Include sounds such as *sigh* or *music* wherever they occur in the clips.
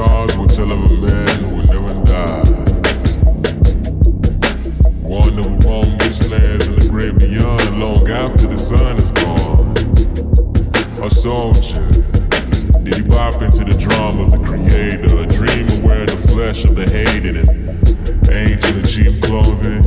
stars will tell of a man who will never die. One that will roam this and the beyond long after the sun is gone. A soldier, did he bop into the drum of the creator? A dream aware of the flesh of the hated and angel in cheap clothing.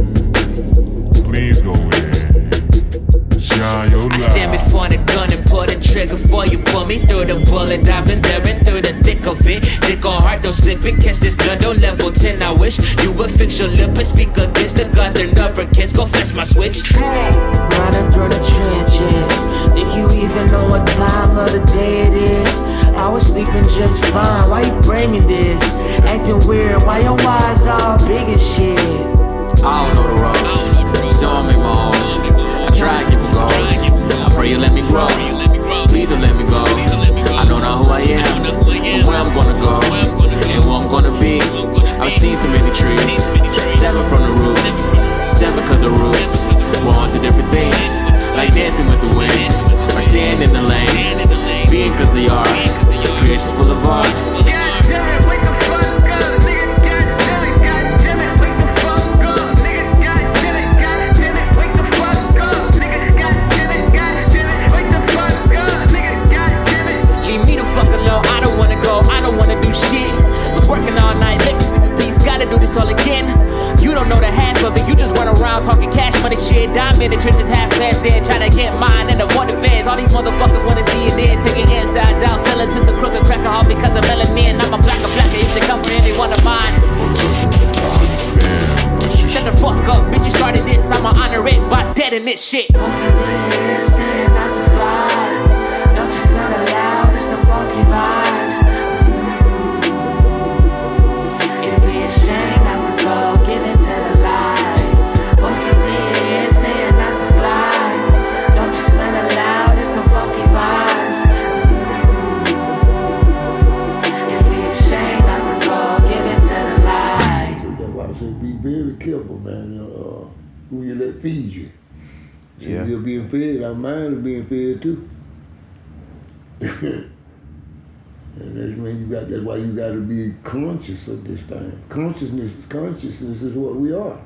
Please go in. Shine your light. I stand before the gun and pull the trigger for you. Pull me through the bullet, diving there and thick of it. Dick on heart, don't slip and catch this gun, don't level 10. I wish you would fix your lip and speak against the God that never kids. Go fetch my switch. Running through the trenches. Do you even know what time of the day it is? I was sleeping just fine. Why you bringing this? Acting weird. Why your eyes all big and shit? I don't know the ropes, so I make my own. I try to give them gold. I pray you let me grow. The roots. We're on in the trenches, half fast dead, trying to get mine and the water feds. All these motherfuckers wanna see you dead, taking insides out, sell it to some crooked cracker, all because of melanin. I'm a blacker, blacker if they come for any one of mine. You Shut the fuck up, bitch, you started this, I'ma honor it by dead in this shit. Voices in head saying not to fly. Don't just smell it loud, it's the funky vibes. Careful, man. Uh, who you let feed you. Yeah. You're being fed, our mind is being fed too. *laughs* and that's when you got. That's why you got to be conscious of this thing. Consciousness, consciousness is what we are.